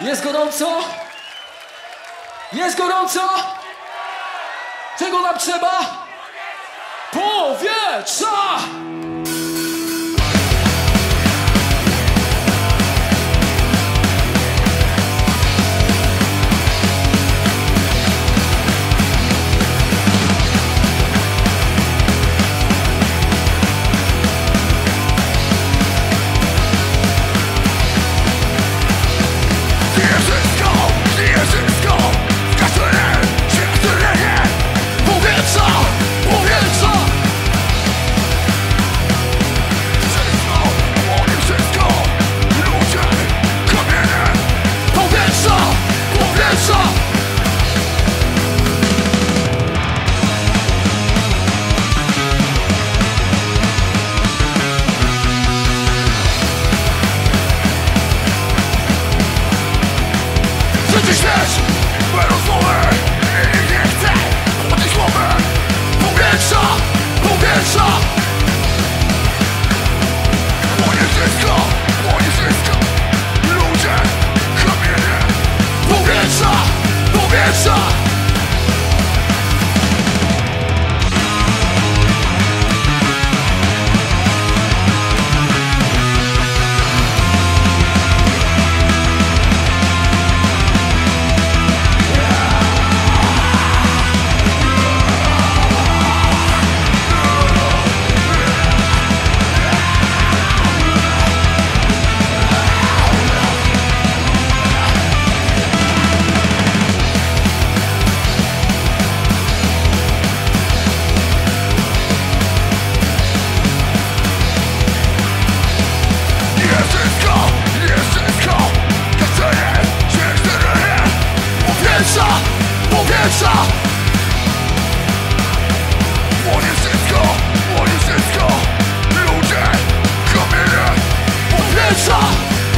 Jest gorąco? Jest gorąco? Czego nam trzeba? Powietrza!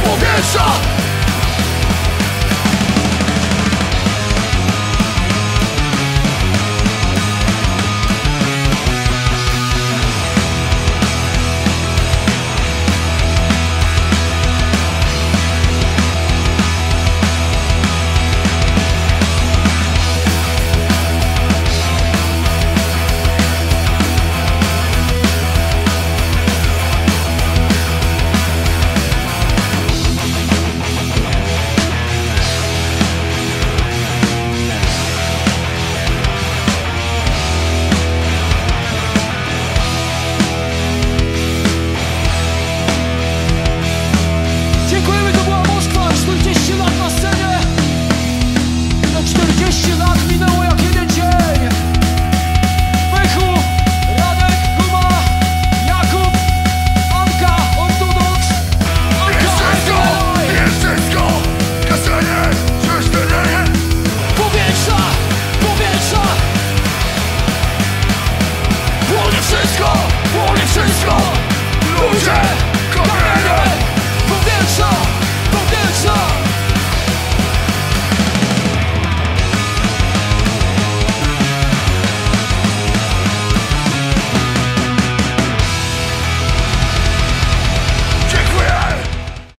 不偏杀 Ludzie, kolejne powietrza!